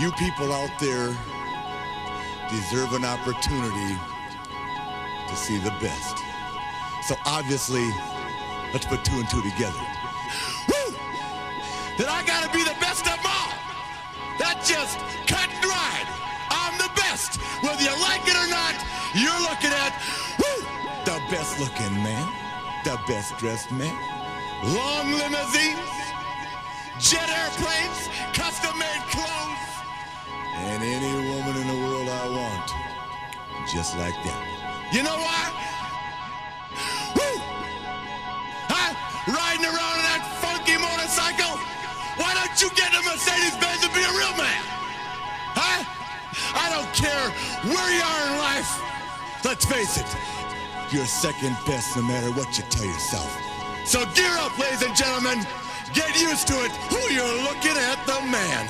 You people out there deserve an opportunity to see the best. So obviously, let's put two and two together. Woo! That I gotta be the best of all. That just cut and dried. I'm the best. Whether you like it or not, you're looking at woo, the best looking man, the best dressed man, long limousines, jet airplanes, custom made just like that. You know why? Woo! Huh? Riding around in that funky motorcycle? Why don't you get a Mercedes Benz and be a real man? Huh? I don't care where you are in life. Let's face it, you're second best no matter what you tell yourself. So gear up, ladies and gentlemen. Get used to it. Who you're looking at, the man.